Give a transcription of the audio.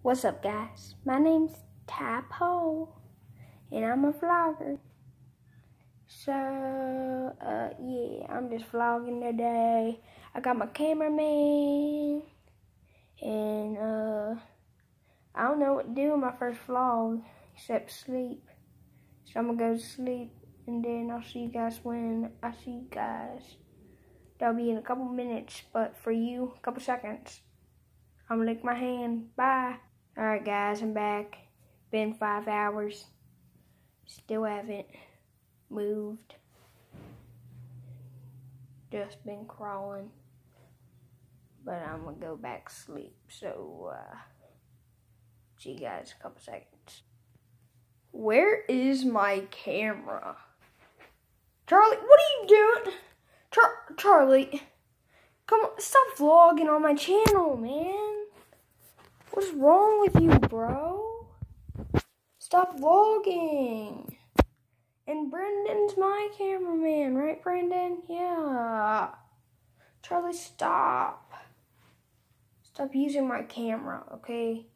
What's up, guys? My name's Typo, and I'm a vlogger. So, uh, yeah, I'm just vlogging today. I got my cameraman, and, uh, I don't know what to do in my first vlog except sleep. So I'm gonna go to sleep, and then I'll see you guys when I see you guys. That'll be in a couple minutes, but for you, a couple seconds. I'm gonna lick my hand. Bye. Alright, guys, I'm back. Been five hours. Still haven't moved. Just been crawling. But I'm gonna go back sleep. So, uh, see you guys a couple seconds. Where is my camera? Charlie, what are you doing? Char- Charlie, come on, stop vlogging on my channel, man. What's wrong with you, bro? Stop vlogging. And Brendan's my cameraman, right, Brendan? Yeah. Charlie, stop. Stop using my camera, okay?